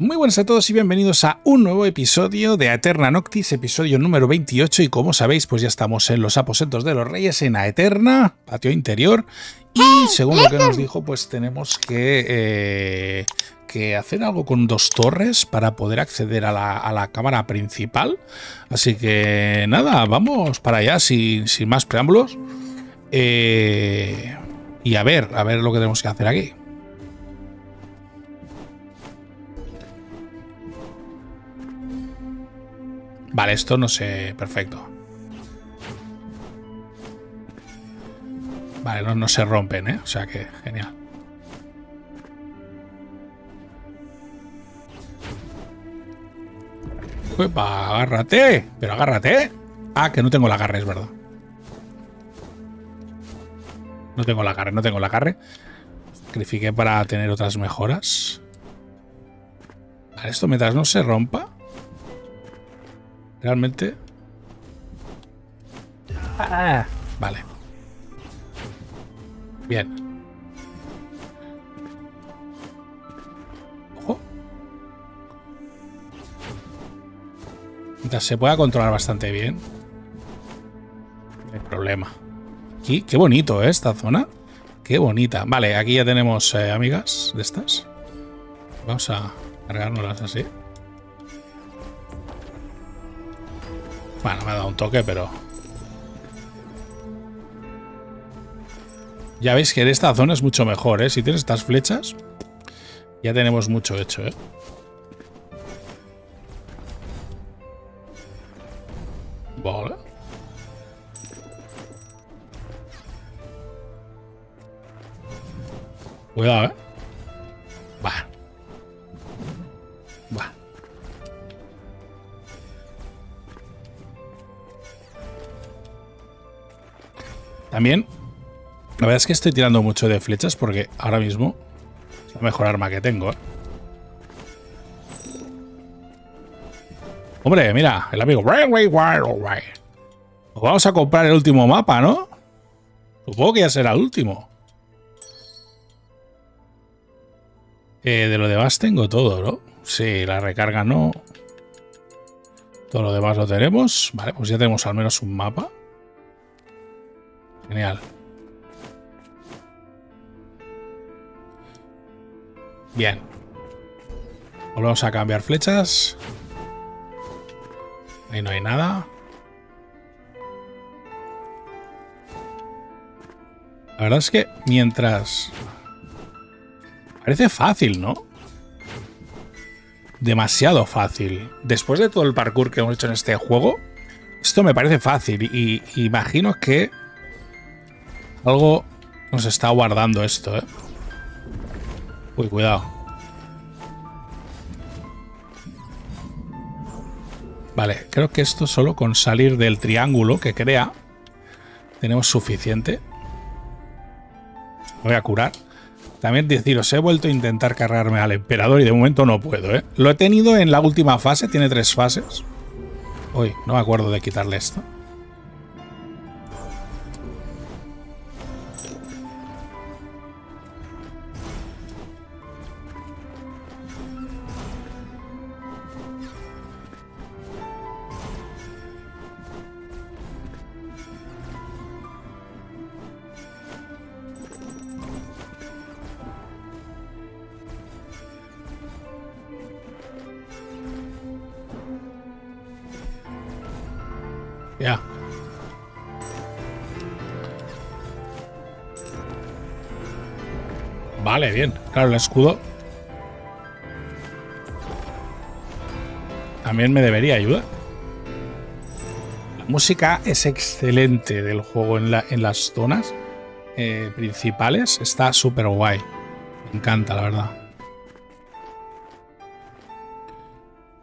Muy buenas a todos y bienvenidos a un nuevo episodio de Aeterna Noctis, episodio número 28 y como sabéis pues ya estamos en los aposentos de los reyes en Aeterna, patio interior y según lo que nos dijo pues tenemos que, eh, que hacer algo con dos torres para poder acceder a la, cámara principal, así que nada, vamos para allá sin, sin más preámbulos. Eh, y a ver, a ver lo que tenemos que hacer aquí. Vale, esto no sé. Perfecto. Vale, no, se rompen, ¿eh? O sea que genial. Uepa, agárrate. Pero agárrate. Ah, que no tengo la agarre, es verdad. No tengo la agarre, no tengo la agarre. Sacrifiqué para tener otras mejoras. Vale, esto mientras no se rompa. Realmente... Ah. Vale. Bien. Ojo. Mientras se pueda controlar bastante bien. No hay problema. Aquí, qué bonito, ¿eh? Esta zona. Qué bonita. Vale, aquí ya tenemos eh, amigas de estas. Vamos a cargárnoslas así. Bueno, me ha dado un toque, pero... Ya veis que en esta zona es mucho mejor, ¿eh? Si tienes estas flechas, ya tenemos mucho hecho, ¿eh? Vale. Cuidado, ¿eh? También, la verdad es que estoy tirando mucho de flechas porque ahora mismo es la mejor arma que tengo. ¿eh? Hombre, mira, el amigo. vamos a comprar el último mapa, ¿no? Supongo que ya será el último. Eh, de lo demás tengo todo, ¿no? Sí, la recarga no. Todo lo demás lo tenemos. Vale, pues ya tenemos al menos un mapa. Genial. Bien. Volvemos a cambiar flechas. Ahí no hay nada. La verdad es que mientras... Parece fácil, ¿no? Demasiado fácil. Después de todo el parkour que hemos hecho en este juego, esto me parece fácil y imagino que algo nos está guardando esto, ¿eh? Uy, cuidado. Vale, creo que esto solo con salir del triángulo que crea tenemos suficiente. Voy a curar. También deciros, he vuelto a intentar cargarme al emperador y de momento no puedo, ¿eh? Lo he tenido en la última fase, tiene tres fases. Uy, no me acuerdo de quitarle esto. Claro, el escudo también me debería ayudar. La música es excelente del juego en, la, en las zonas eh, principales. Está súper guay. Me encanta, la verdad.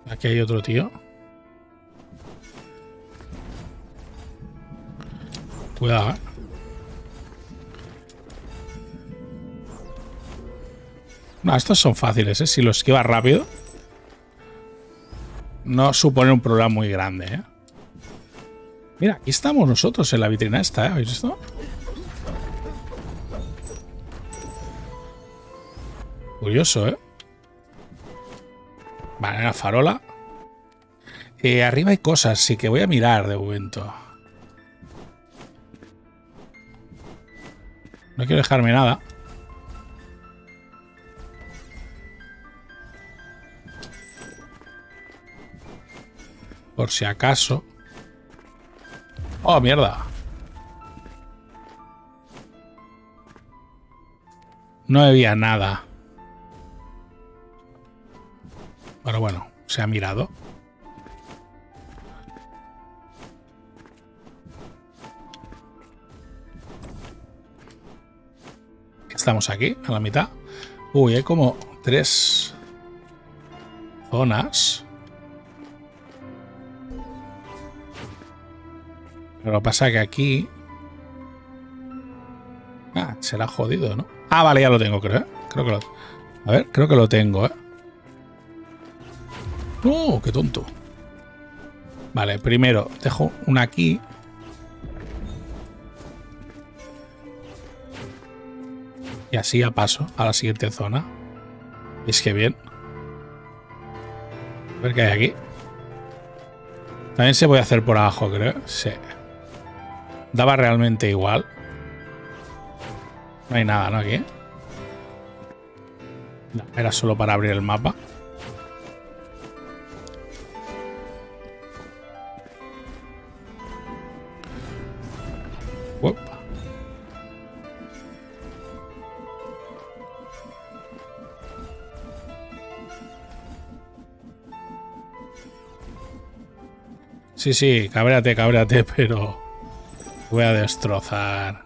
Aquí hay otro tío. Cuidado, ¿eh? No, estos son fáciles, ¿eh? Si los esquivas rápido, no supone un problema muy grande, ¿eh? Mira, aquí estamos nosotros en la vitrina esta, ¿eh? ¿Habéis visto? Curioso, ¿eh? Vale, la farola. Eh, arriba hay cosas, sí que voy a mirar de momento. No quiero dejarme nada. Por si acaso. Oh, mierda. No había nada. Pero bueno, se ha mirado. Estamos aquí, a la mitad. Uy, hay como tres zonas. Lo que pasa es que aquí... Ah, será jodido, ¿no? Ah, vale, ya lo tengo, creo. ¿eh? Creo que lo... A ver, creo que lo tengo, ¿eh? ¡Oh, qué tonto! Vale, primero dejo una aquí. Y así ya paso a la siguiente zona. Es que bien. A ver qué hay aquí. También se puede hacer por abajo, creo. Sí. Daba realmente igual. No hay nada, ¿no? Aquí. era solo para abrir el mapa. Sí, sí, cabréate, cabréate, pero voy a destrozar.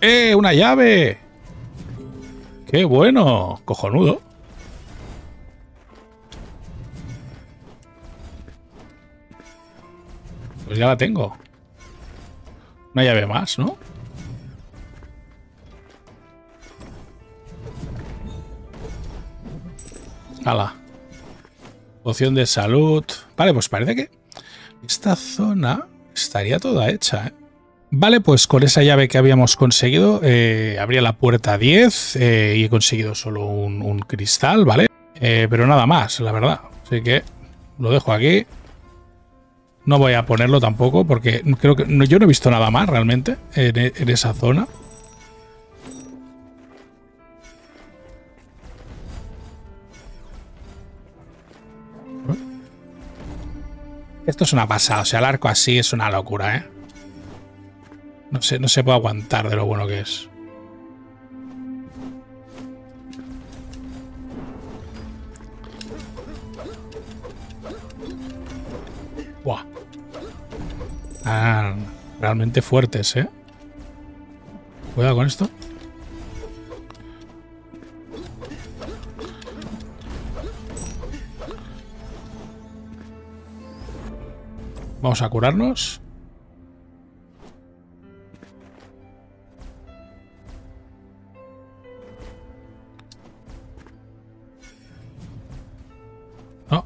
¡Eh! ¡Una llave! ¡Qué bueno! Cojonudo. Pues ya la tengo. Una llave más, ¿no? Hala. Poción de salud. Vale, pues parece que esta zona estaría toda hecha, ¿eh? Vale, pues con esa llave que habíamos conseguido, eh, abría la puerta 10 eh, y he conseguido solo un, cristal, ¿vale? pero nada más, la verdad. Así que lo dejo aquí. No voy a ponerlo tampoco porque creo que yo no he visto nada más realmente en esa zona. Esto es una pasada, o sea, el arco así es una locura, ¿eh? No sé, no se puede aguantar de lo bueno que es. Buah. Ah, realmente fuertes, ¿eh? Cuidado con esto. Vamos a curarnos. No.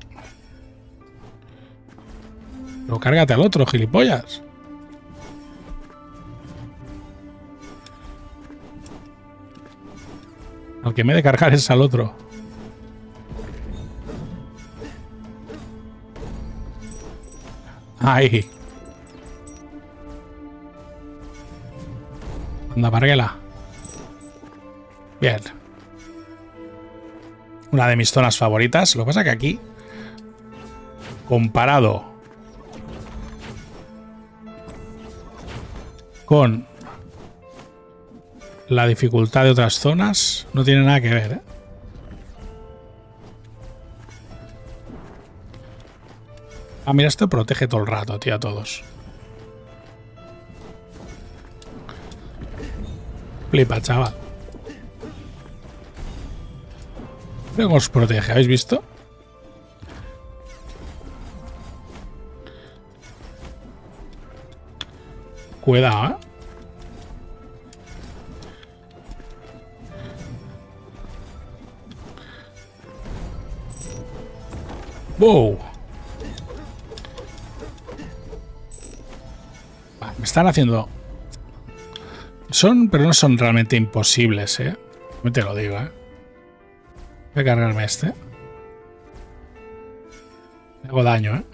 Pero cárgate al otro, gilipollas. Al que me de cargar es al otro. Ahí. Anda, Parguela. Bien. Una de mis zonas favoritas. Lo que pasa que aquí, comparado con la dificultad de otras zonas, no tiene nada que ver, ¿eh? Ah, mira, esto protege todo el rato, tío, a todos. Flipa, chaval. Creo que os protege, ¿habéis visto? Cuidado, ¿eh? Están haciendo... Son, pero no son realmente imposibles, ¿eh? No te lo digo, ¿eh? Voy a cargarme este. Me hago daño, ¿eh?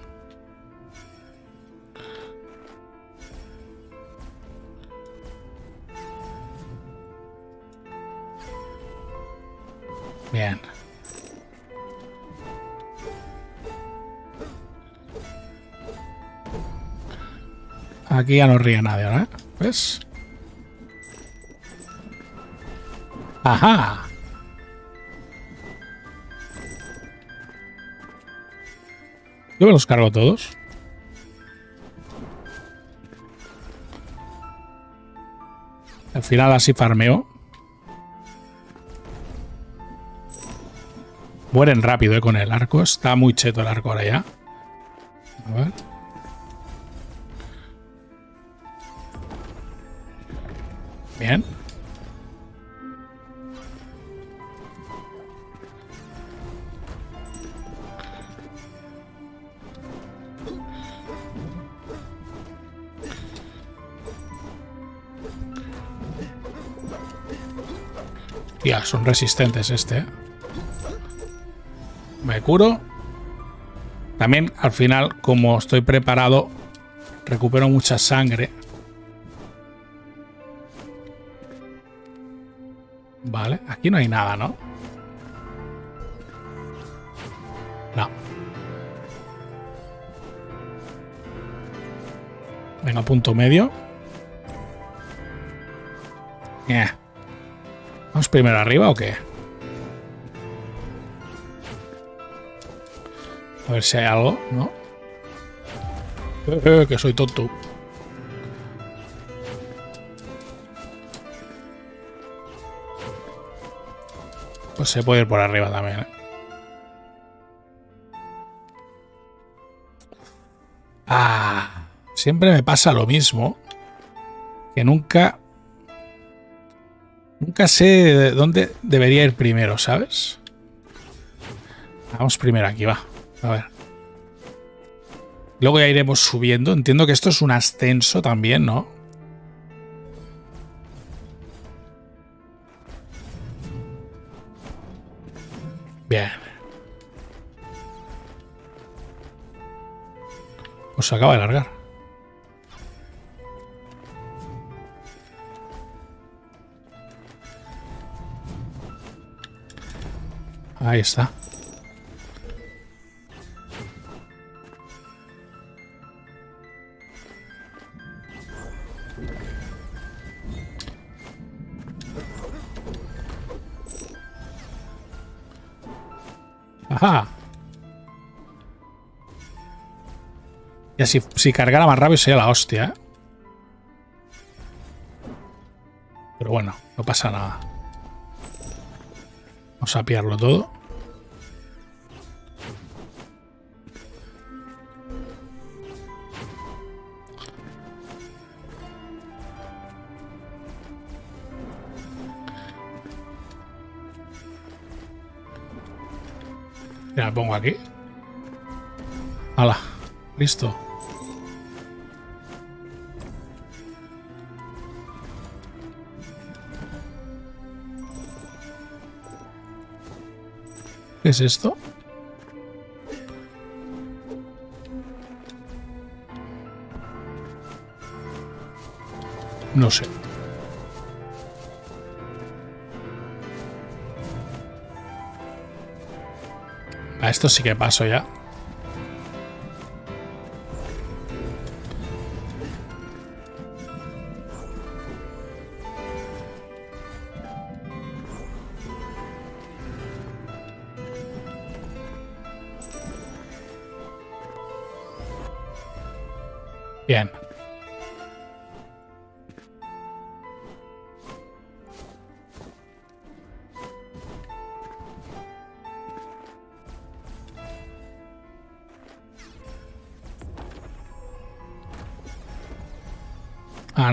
Bien. Aquí ya no ríe nadie, ¿no? ¿Ves? ¡Ajá! Yo me los cargo todos. Al final así farmeo. Mueren rápido eh, con el arco. Está muy cheto el arco ahora ya. A ver. Ya, son resistentes este. ¿eh? Me curo. También al final, como estoy preparado, recupero mucha sangre. Vale, aquí no hay nada, ¿no? No. Venga, punto medio. Yeah. ¿Vamos primero arriba o qué? A ver si hay algo, ¿no? Eh, que soy tonto. Pues se puede ir por arriba también, ¿eh? Ah, siempre me pasa lo mismo. Que nunca Nunca sé de dónde debería ir primero, ¿sabes? Vamos primero aquí, va. A ver. Luego ya iremos subiendo. Entiendo que esto es un ascenso también, ¿no? Bien. Pues se acaba de largar. Ahí está. Ajá. Ya si, si cargara más rápido sería la hostia. ¿eh? Pero bueno, no pasa nada. Vamos a pillarlo todo. Aquí. Hala, listo. ¿Qué es esto? No sé. A esto sí que paso ya.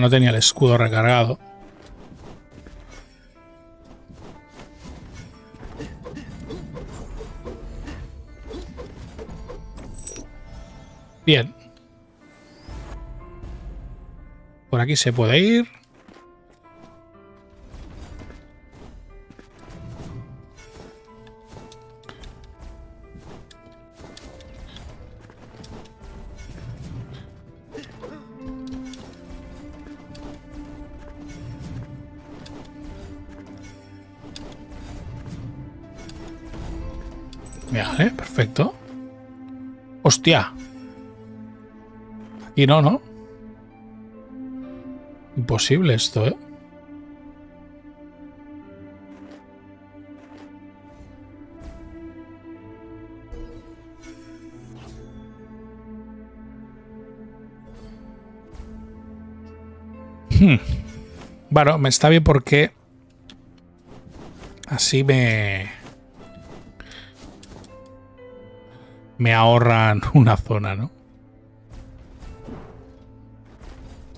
No tenía el escudo recargado. Bien. Por aquí se puede ir. Hostia. Aquí no, ¿no? Imposible esto, ¿eh? Hmm. Bueno, me está bien porque así me me ahorran una zona, ¿no?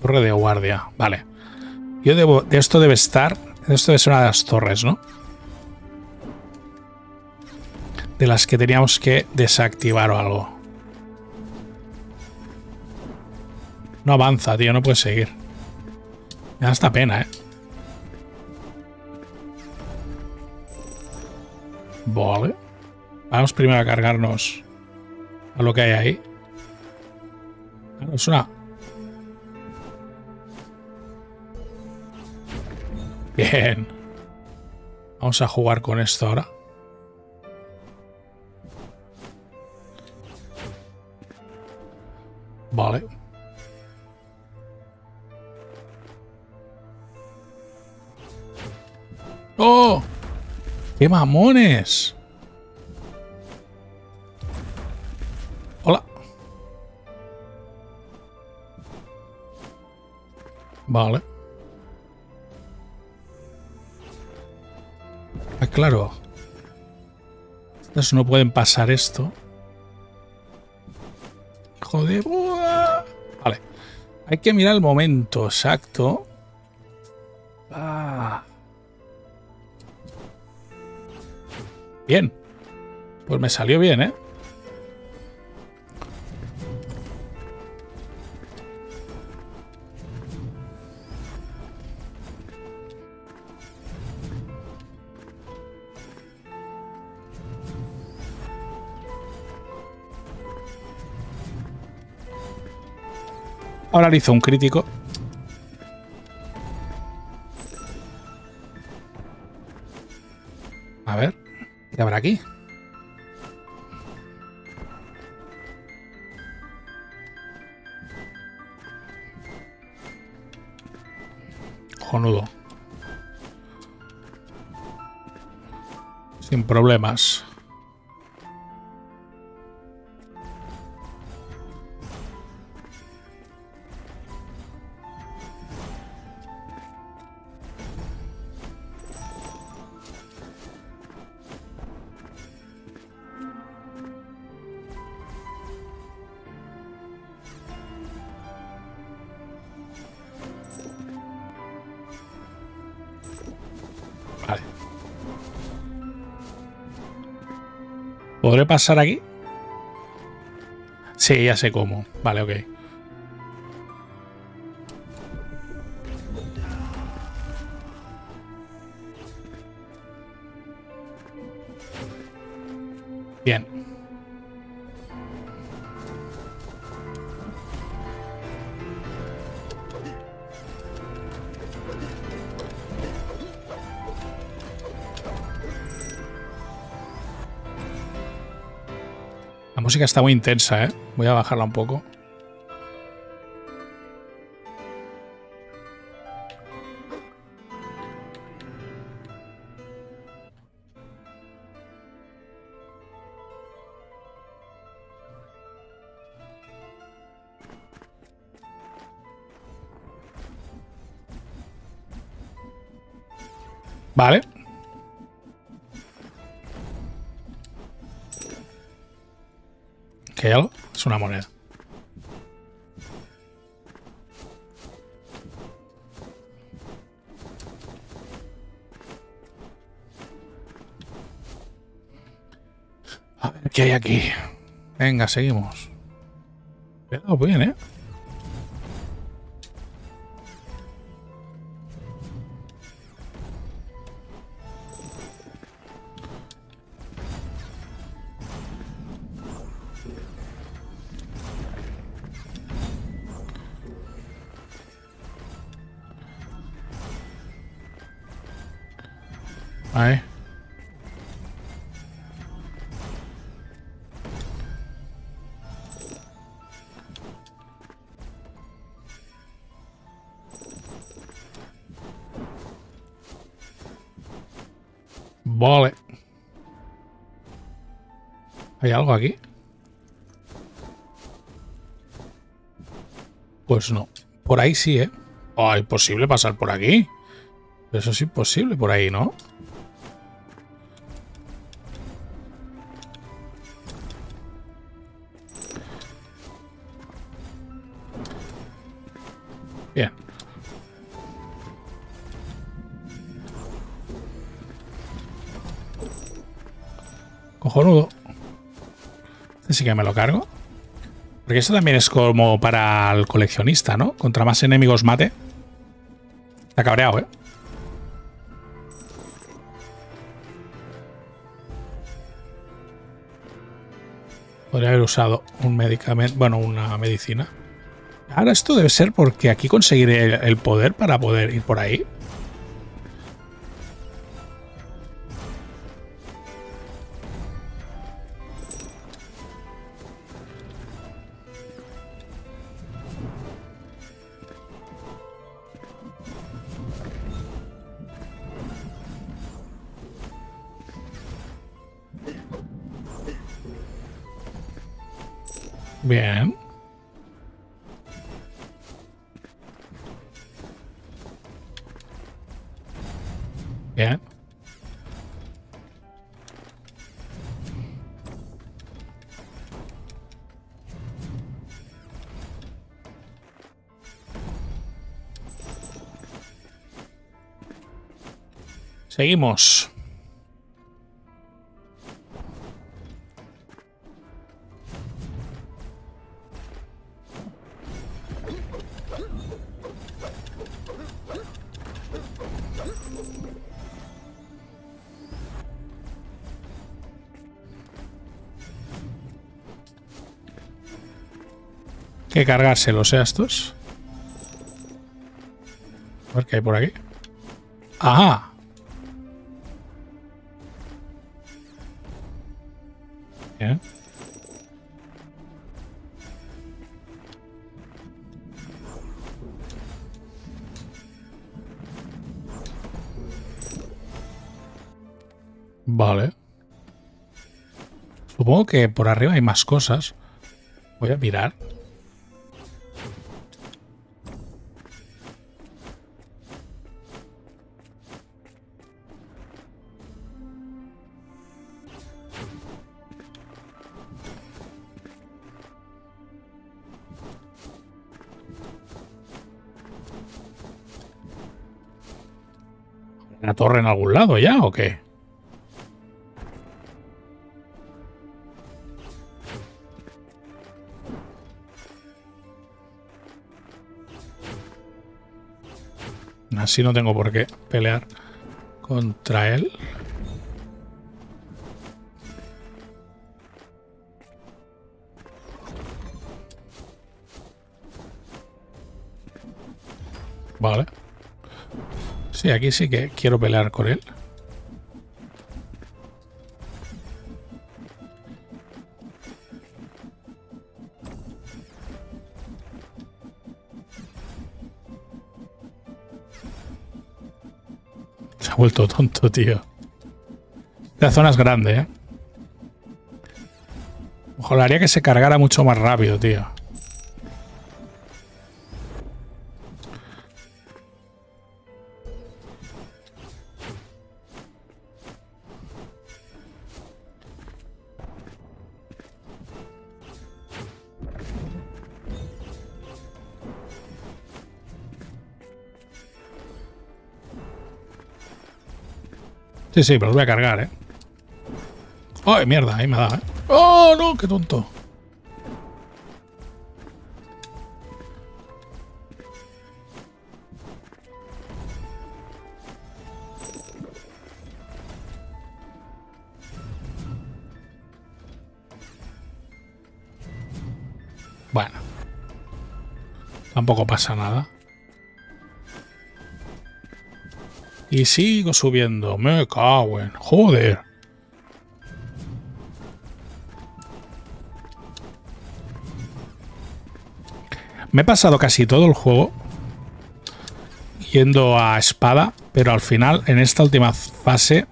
Torre de guardia, vale. Yo debo, de esto debe estar, esto debe ser una de las torres, ¿no? De las que teníamos que desactivar o algo. No avanza, tío, no puede seguir. Me da esta pena, ¿eh? Vale. Vamos primero a cargarnos a lo que hay ahí. es una... Bien. Vamos a jugar con esto ahora. Vale. ¡Oh! ¡Qué mamones! Vale. Ah, claro. Entonces no pueden pasar esto. Joder. Vale. Hay que mirar el momento exacto. Ah. Bien. Pues me salió bien, ¿eh? Ahora hizo un crítico. A ver, ¿qué habrá aquí? Jonudo. Sin problemas. Pasar aquí? Sí, ya sé cómo. Vale, ok. Música está muy intensa, ¿eh? Voy a bajarla un poco. Vale. Es una moneda. A ver qué hay aquí. Venga, seguimos. Cuidado, bien, ¿eh? ¿Hay algo aquí? Pues no. Por ahí sí, ¿eh? Oh, imposible pasar por aquí. Eso es imposible por ahí, ¿no? Que me lo cargo. Porque esto también es como para el coleccionista, ¿no? Contra más enemigos mate. Está cabreado, ¿eh? Podría haber usado un medicamento, bueno, una medicina. Ahora esto debe ser porque aquí conseguiré el poder para poder ir por ahí. Bien. Bien. Seguimos. Que cargárselos ¿eh? estos. A ver qué hay por aquí. ¡Ajá! Bien. Vale. Supongo que por arriba hay más cosas. Voy a mirar. O? Así no tengo por qué pelear contra él. Vale. Sí, aquí sí que quiero pelear con él. Ha vuelto tonto, tío. La zona es grande, ¿eh? Ojalá haría que se cargara mucho más rápido, tío. Sí, sí, pero los voy a cargar, ¿eh? ¡Ay, mierda! Ahí me da, ¿eh? ¡Oh, no! ¡Qué tonto! Bueno. Tampoco pasa nada. Y sigo subiendo. Me cago en... Joder. Me he pasado casi todo el juego yendo a espada, pero al final, en esta última fase,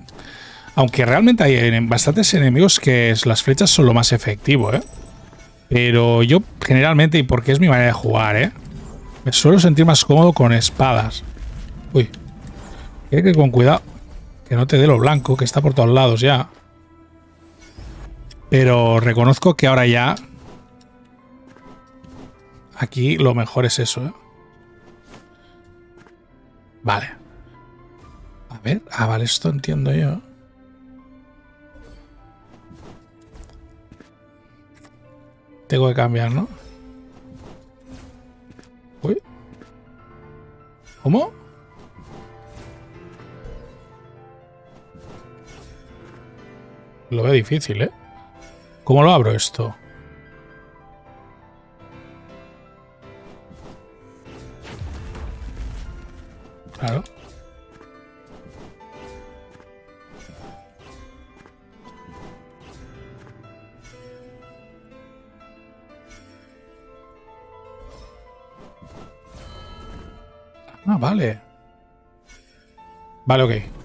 aunque realmente hay bastantes enemigos que las flechas son lo más efectivo, ¿eh? Pero yo generalmente, y porque es mi manera de jugar, ¿eh? Me suelo sentir más cómodo con espadas. Uy. Que con cuidado. Que no te dé lo blanco, que está por todos lados ya. Pero reconozco que ahora ya... Aquí lo mejor es eso, ¿eh? Vale. A ver. Ah, vale, esto entiendo yo. Tengo que cambiar, ¿no? Uy. ¿Cómo? Lo veo difícil, ¿eh? ¿Cómo lo abro esto? Claro. Ah, vale. Vale, ok.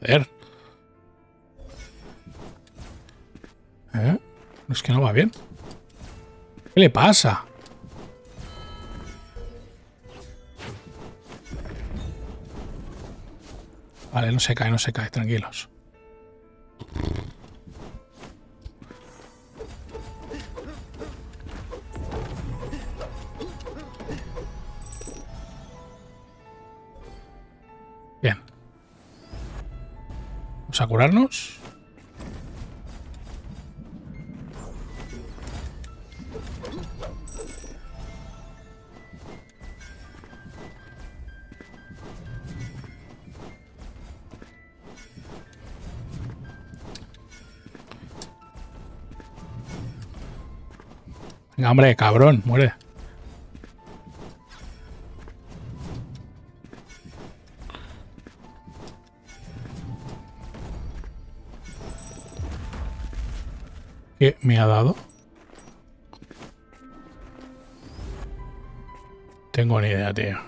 Joder. ¿Eh? Es que no va bien. ¿Qué le pasa? Vale, no se cae, no se cae, tranquilos. A curarnos. Venga, hombre, cabrón, muere. Me ha dado? Tengo ni idea, tío.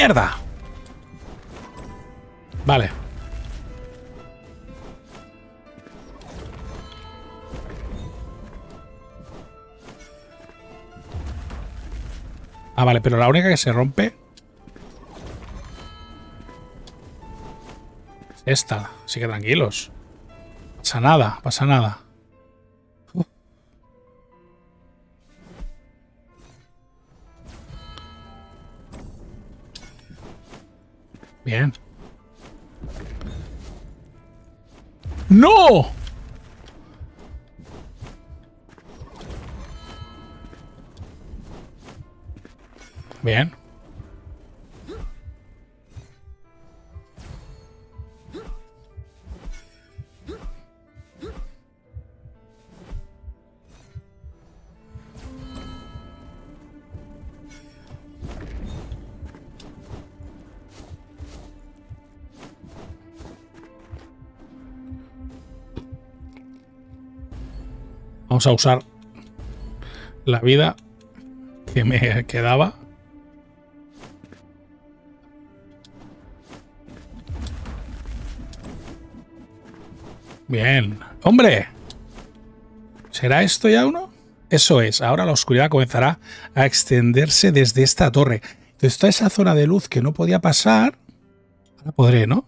¡Mierda! Vale. Ah, vale, pero la única que se rompe... Es esta. Así que tranquilos. Pasa nada, pasa nada. Bien. ¡No! Bien. Vamos a usar la vida que me quedaba Bien. ¡Hombre! ¿Será esto ya uno? Eso es, ahora la oscuridad comenzará a extenderse desde esta torre. Entonces, toda esa zona de luz que no podía pasar, ahora podré, ¿no?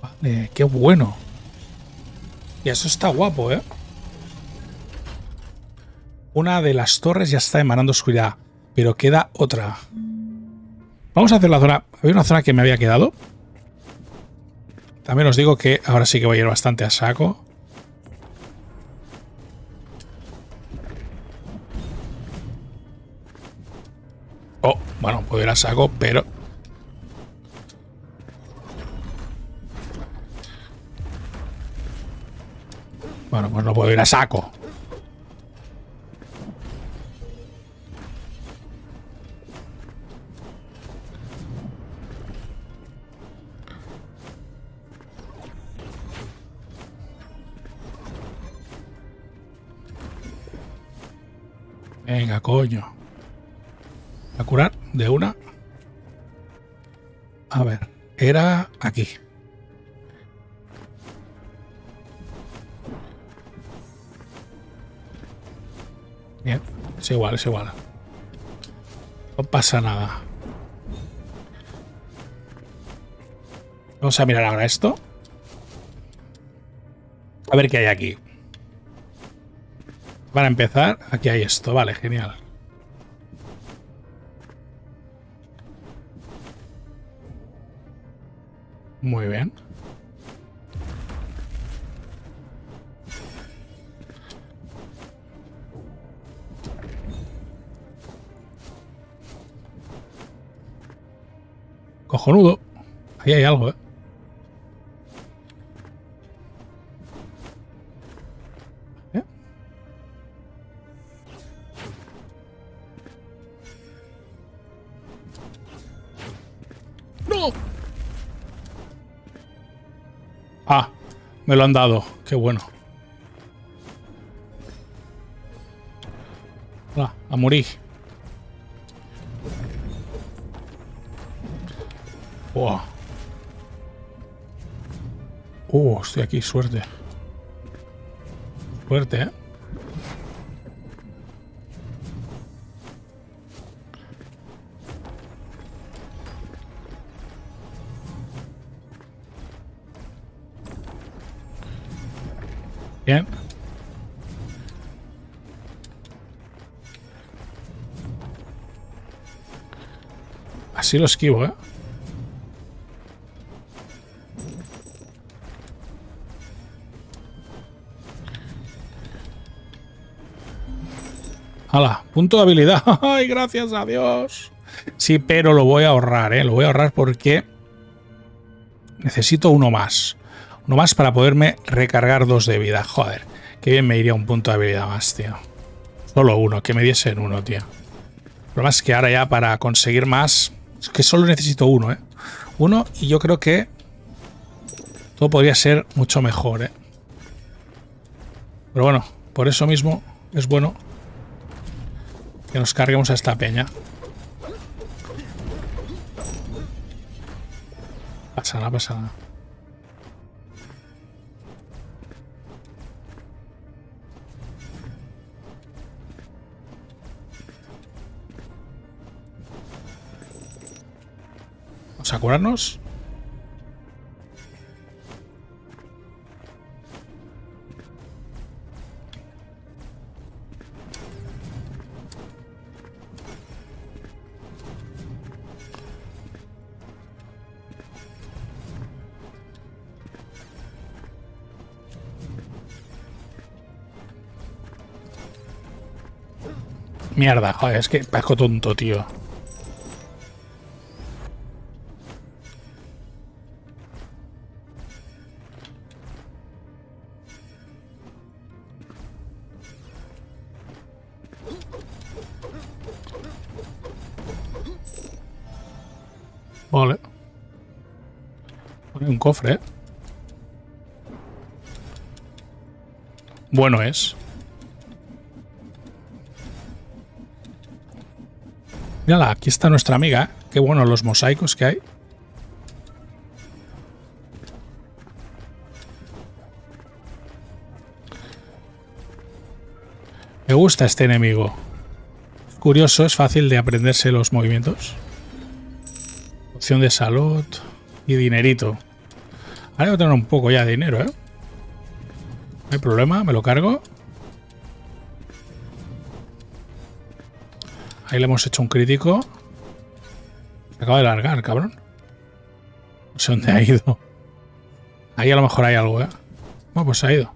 Vale, qué bueno. Y eso está guapo, ¿eh? Una de las torres ya está emanando oscuridad, pero queda otra. Vamos a hacer la zona... Había una zona que me había quedado. También os digo que ahora sí que voy a ir bastante a saco. Oh, bueno, puedo ir a saco, pero... Bueno, pues no puedo ir a saco. Venga, coño. A curar de una. A ver, era aquí. Es igual, es igual. No pasa nada. Vamos a mirar ahora esto. A ver qué hay aquí. Para empezar, aquí hay esto. Vale, genial. Muy bien. Cojonudo. Ahí hay algo, ¿eh? ¿Eh? ¡No! Ah, me lo han dado. Qué bueno. Ah, a morir. Uh, estoy aquí, suerte. Suerte, ¿eh? Bien. Así lo esquivo, ¿eh? ¡Hala! Punto de habilidad. ¡Ay, gracias a Dios! Sí, pero lo voy a ahorrar, ¿eh? Lo voy a ahorrar porque necesito uno más. Uno más para poderme recargar dos de vida. Joder, qué bien me iría un punto de habilidad más, tío. Solo uno, que me diesen uno, tío. Problema es que ahora ya para conseguir más... Es que solo necesito uno, ¿eh? Uno y yo creo que todo podría ser mucho mejor, ¿eh? Pero bueno, por eso mismo es bueno que nos carguemos a esta peña. Pasa nada, pasa nada. Vamos a curarnos. Mierda, es que parezco tonto, tío. Vale. Un cofre. Bueno es. Mírala, aquí está nuestra amiga. ¿eh? Qué bueno los mosaicos que hay. Me gusta este enemigo. Es Curioso, es fácil de aprenderse los movimientos. Opción de salud y dinerito. Ahora voy a tener un poco ya de dinero, ¿eh? No hay problema, me lo cargo. Ahí le hemos hecho un crítico. Se acaba de largar, cabrón. No sé dónde ha ido. Ahí a lo mejor hay algo, ¿eh? Bueno, pues se ha ido.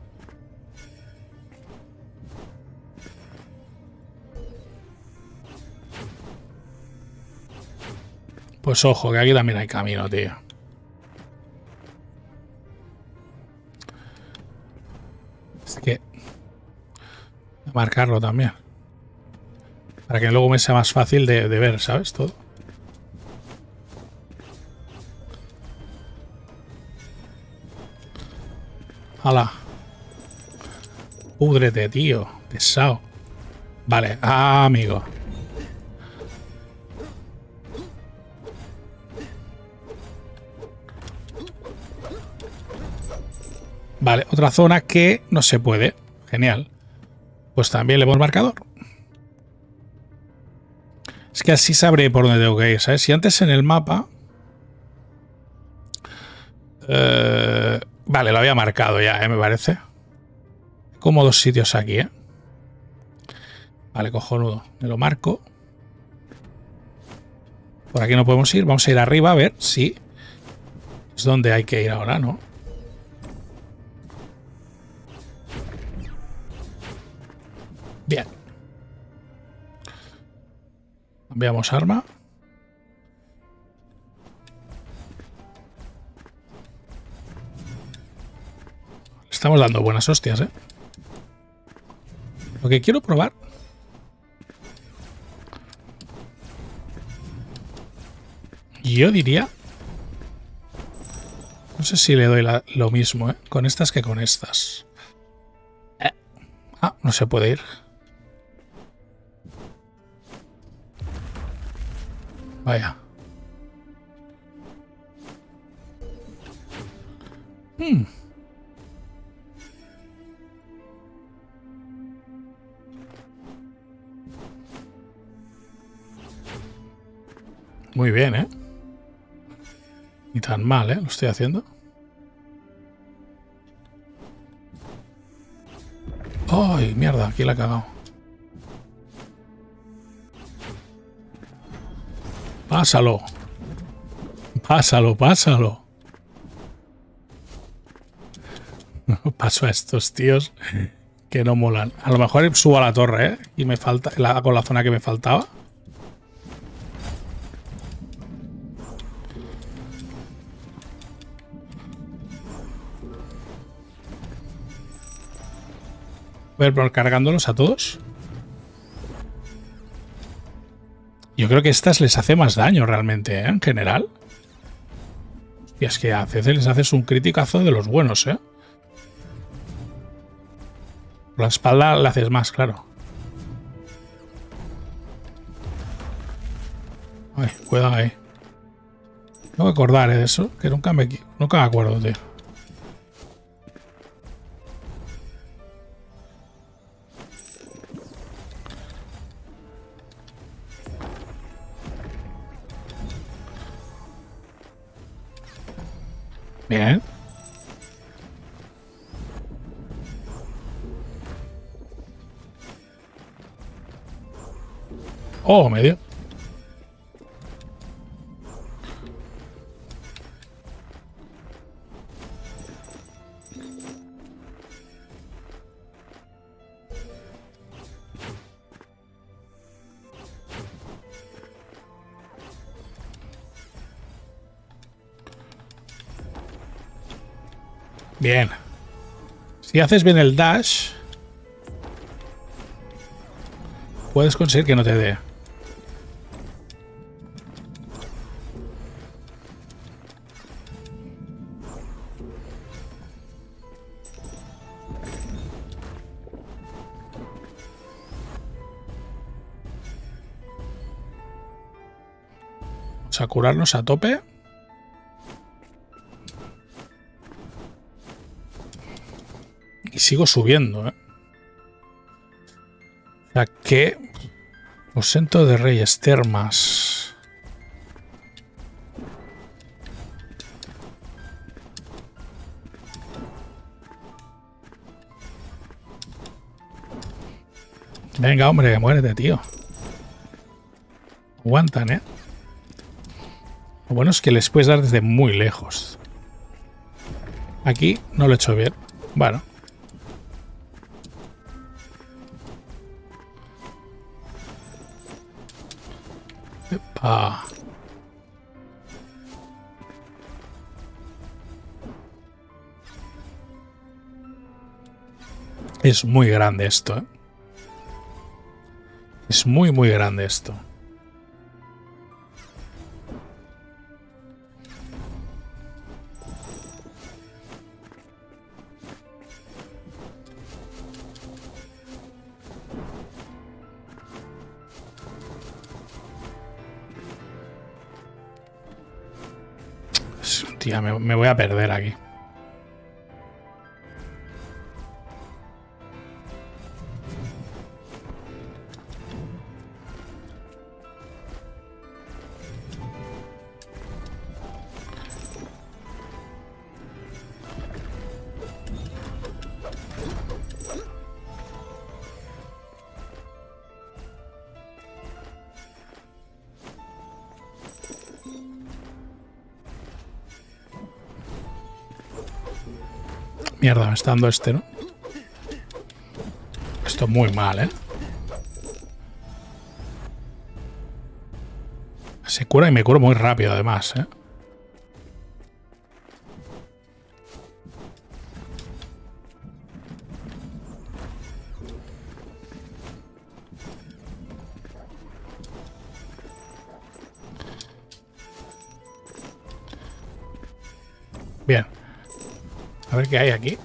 Pues ojo, que aquí también hay camino, tío. Así que... Marcarlo también. Para que luego me sea más fácil de, ver, ¿sabes? Todo. ¡Hala! Púdrete, tío. Pesado. Vale, ah, amigo. Vale, otra zona que no se puede. Genial. Pues también le hemos marcador. Es que así sabré por dónde tengo que ir, ¿sabes? Si antes en el mapa... Eh, vale, lo había marcado ya, ¿eh? me parece. Como dos sitios aquí, ¿eh? Vale, cojonudo. Me lo marco. Por aquí no podemos ir. Vamos a ir arriba a ver si es donde hay que ir ahora, ¿no? Bien. Cambiamos arma. Estamos dando buenas hostias, ¿eh? Lo que quiero probar... Yo diría... No sé si le doy lo mismo, ¿eh? Con estas que con estas. Eh. Ah, no se puede ir. Vaya. Hmm. Muy bien, ¿eh? Ni tan mal, ¿eh? Lo estoy haciendo. ¡Ay, mierda! Aquí la he cagado. Pásalo. Pásalo, pásalo. Paso a estos tíos que no molan. A lo mejor subo a la torre, ¿eh? Y me falta... La, con la zona que me faltaba. Voy a cargándolos a todos. Creo que estas les hace más daño realmente, ¿eh? En general. Y es que a veces les haces un criticazo de los buenos, ¿eh? La espalda le haces más, claro. Ay, cuidado ahí. Tengo que acordar ¿eh? de eso, que nunca me, nunca me acuerdo, tío. Bien. Oh, medio. Bien. Si haces bien el dash, puedes conseguir que no te dé. Vamos a curarnos a tope. Sigo subiendo, ¿eh? sea que... Aposento de Reyes, termas. Venga, hombre, muérete, tío. Aguantan, ¿eh? Lo bueno es que les puedes dar desde muy lejos. Aquí no lo he hecho bien. Bueno. Es muy grande esto, ¿eh? Es muy, muy grande esto. Tía, me, me voy a perder aquí. Mierda, me está dando este, ¿no? Esto muy mal, ¿eh? Se cura y me curo muy rápido, además, ¿eh? Qué hay aquí.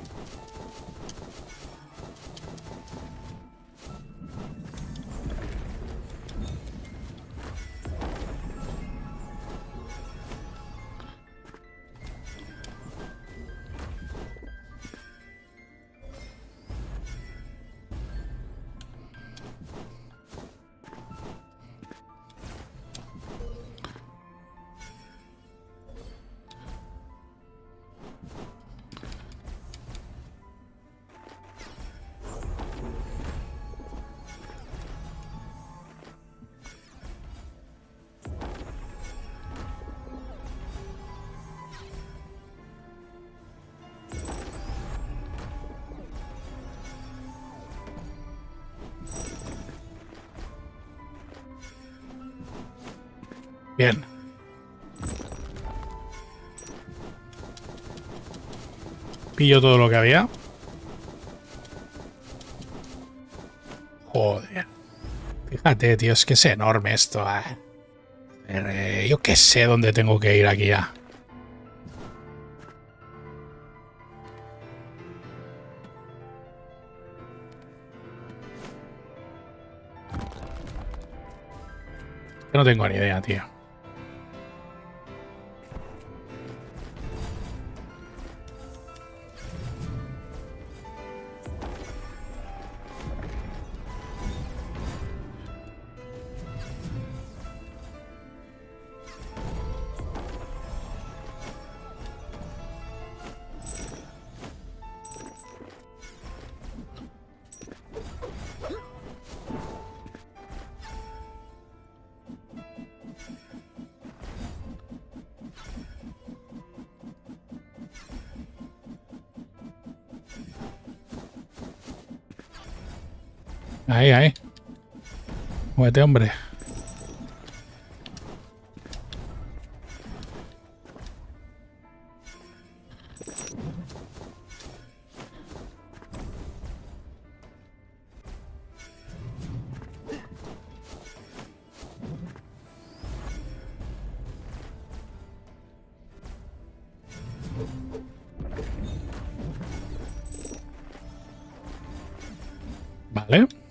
Bien. Pillo todo lo que había. Joder. Fíjate, tío, es que es enorme esto. Eh. Eh, yo qué sé dónde tengo que ir aquí ya. no tengo ni idea, tío. Muévete, hombre. Vale.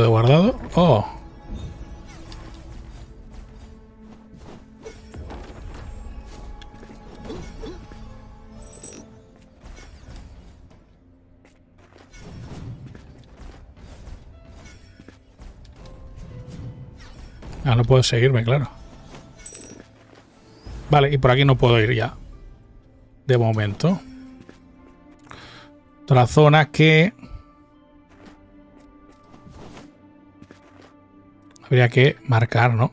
De guardado. Oh. Ah, no puedo seguirme, claro. Vale, y por aquí no puedo ir ya. De momento. Otra zona que... Habría que marcar, ¿no?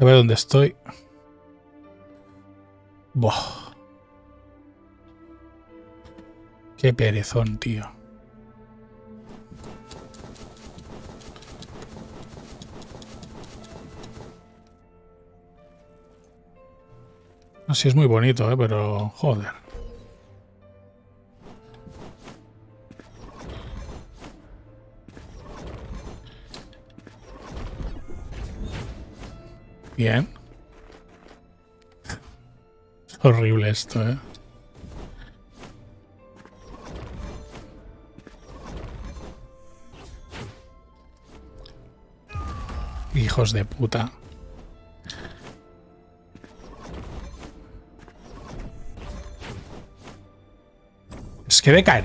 A dónde estoy. Buah. Qué perezón, tío. Así es muy bonito, ¿eh? pero joder. Bien. horrible esto, ¿eh? Hijos de puta. Es que de caer.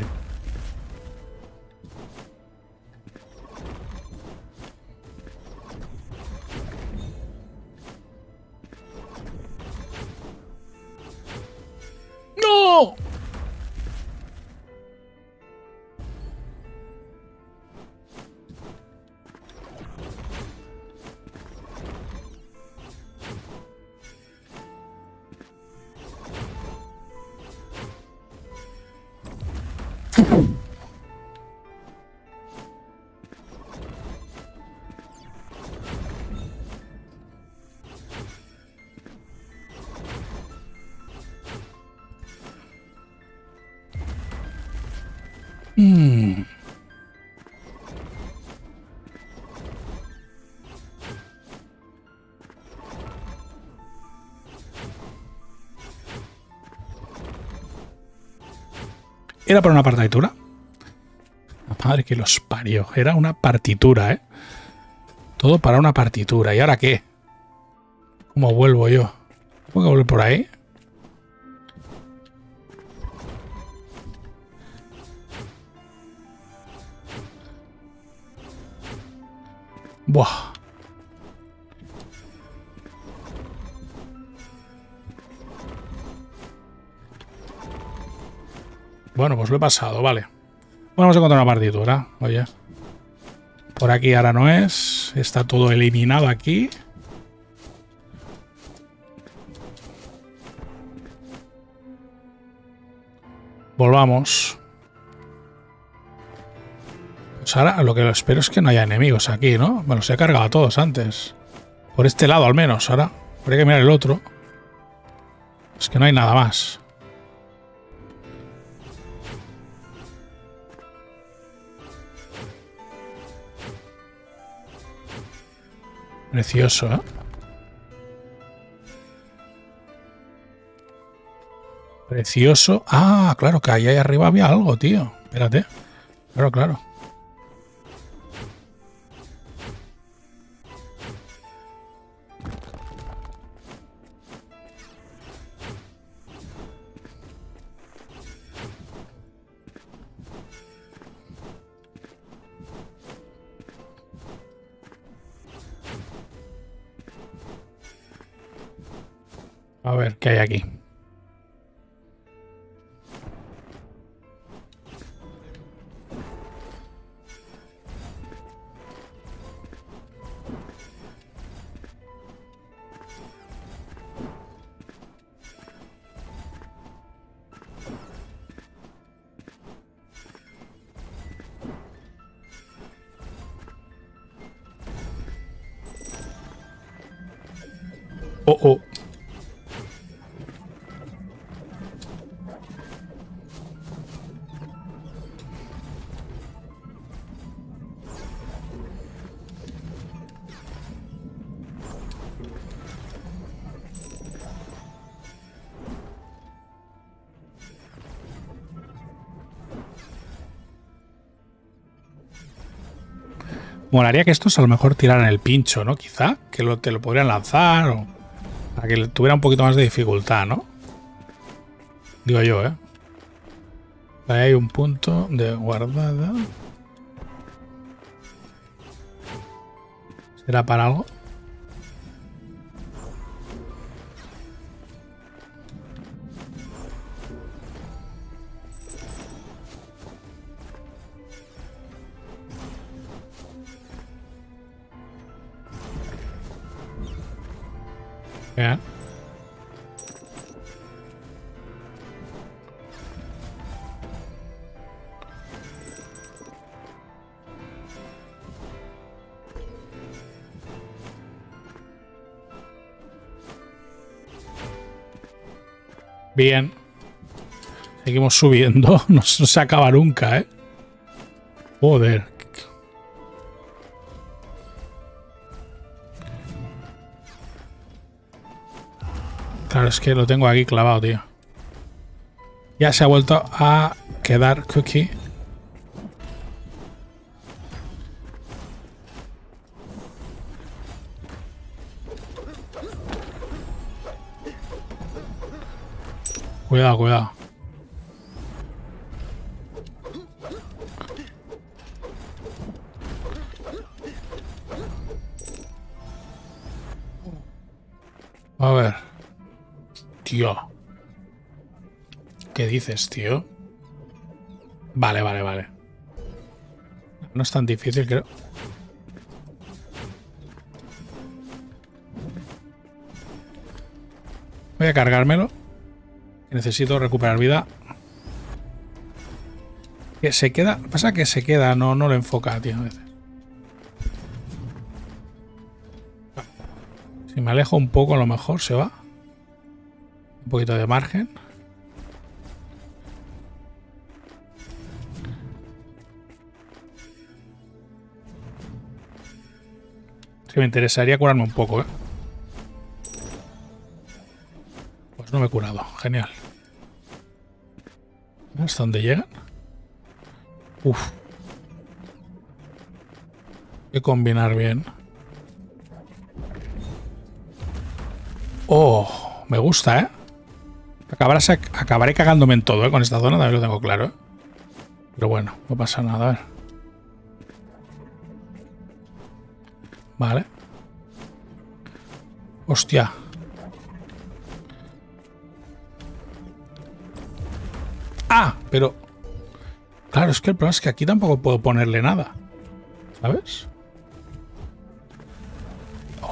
¿Era para una partitura? Madre que los parió. Era una partitura, ¿eh? Todo para una partitura. ¿Y ahora qué? ¿Cómo vuelvo yo? ¿Puedo volver por ahí? Bueno, pues lo he pasado, vale. Bueno, vamos a encontrar una partitura, oye. Por aquí ahora no es. Está todo eliminado aquí. Volvamos. Pues ahora lo que espero es que no haya enemigos aquí, ¿no? Me los he cargado a todos antes. Por este lado al menos. Ahora habría que mirar el otro. Es que no hay nada más. Precioso, ¿eh? Precioso. Ah, claro, que ahí arriba había algo, tío. Espérate. Claro, claro. A ver, ¿qué hay aquí? Oh, oh. Molaría que estos a lo mejor tiraran el pincho, ¿no? Quizá, que te lo podrían lanzar o para que tuviera un poquito más de dificultad, ¿no? Digo yo, ¿eh? Ahí hay un punto de guardada. ¿Será para algo? Bien. Seguimos subiendo. No, se acaba nunca, ¿eh? Joder. Claro, es que lo tengo aquí clavado, tío. Ya se ha vuelto a quedar Cookie. Cuidado, cuidado. A ver. Tío. ¿Qué dices, tío? Vale, vale, vale. No es tan difícil, creo. Voy a cargármelo. Necesito recuperar vida. Que se queda... Pasa que se queda, no, no lo enfoca, tío, a veces. Si me alejo un poco, a lo mejor se va. Un poquito de margen. Sí, me interesaría curarme un poco, ¿eh? No me he curado. Genial. ¿Hasta dónde llegan? Uf. Hay que combinar bien. Oh, me gusta, ¿eh? Acabarás, acabaré cagándome en todo, ¿eh? Con esta zona, también lo tengo claro, ¿eh? Pero bueno, no pasa nada, a ver. Vale. Hostia. Pero... Claro, es que el problema es que aquí tampoco puedo ponerle nada. ¿Sabes?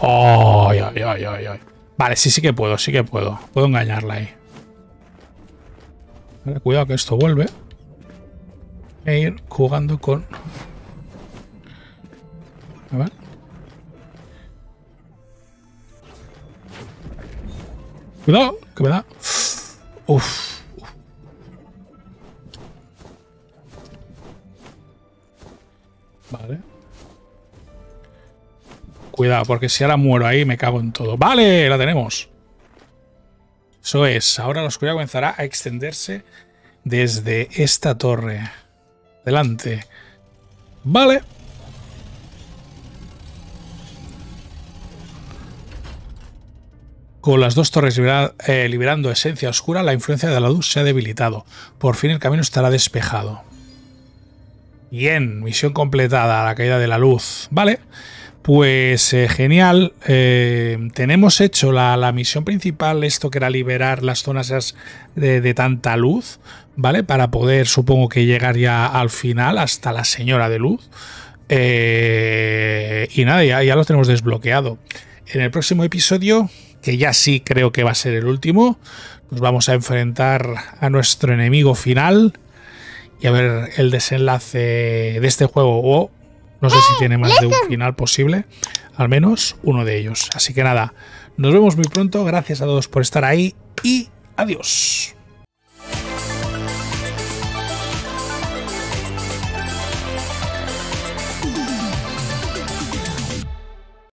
¡Ay, ay, ay, ay, ay! Vale, sí, sí que puedo, sí que puedo. Puedo engañarla ahí. cuidado que esto vuelve. E ir jugando con... A ver. Cuidado, que me da... Uf. Vale. Cuidado, porque si ahora muero ahí me cago en todo. ¡Vale! La tenemos. Eso es. Ahora la oscuridad comenzará a extenderse desde esta torre. Delante. Vale. Con las dos torres eh, liberando esencia oscura, la influencia de la luz se ha debilitado. Por fin el camino estará despejado. Bien, misión completada, la caída de la luz. Vale, pues eh, genial. Eh, tenemos hecho la, misión principal, esto que era liberar las zonas de, tanta luz, ¿vale? Para poder, supongo que llegar ya al final, hasta la señora de luz. Eh, y nada, ya, ya lo tenemos desbloqueado. En el próximo episodio, que ya sí creo que va a ser el último, nos vamos a enfrentar a nuestro enemigo final y a ver el desenlace de este juego o no sé si ¡Eh! tiene más de un final posible, al menos uno de ellos. Así que nada, nos vemos muy pronto, gracias a todos por estar ahí y adiós.